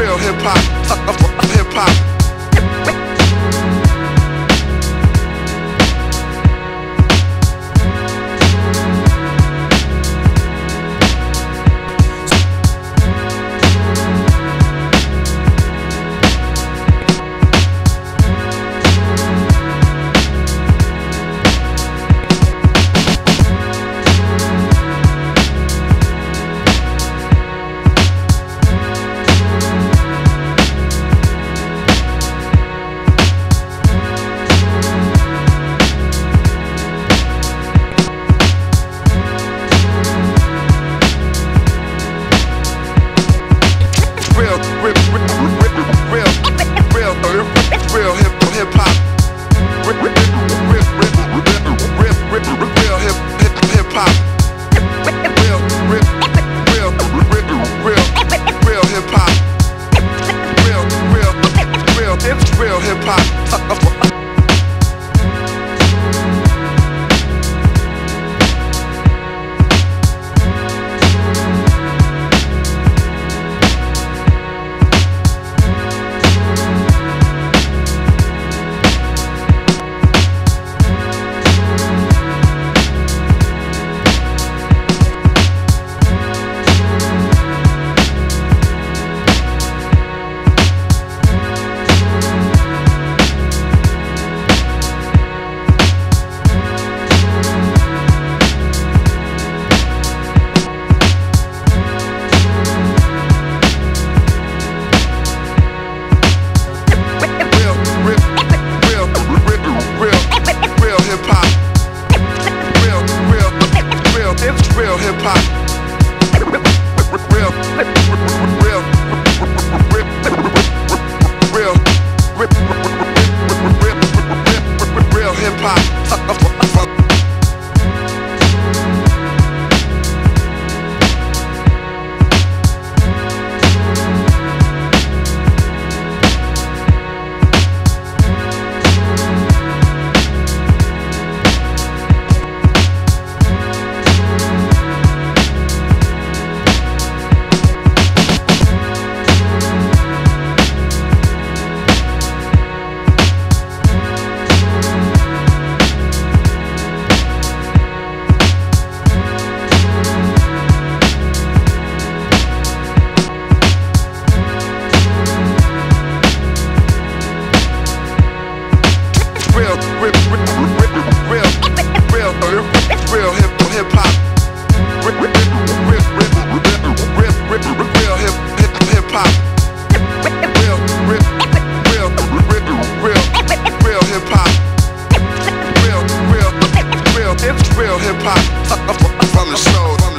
real hip hop, hip hop. Hip hop. Real, real, real, real hip hip hop. Real, hip hip hip hop. Real, real, real, real, real, hip hop. Real, real, real, real hip hop. From the soul.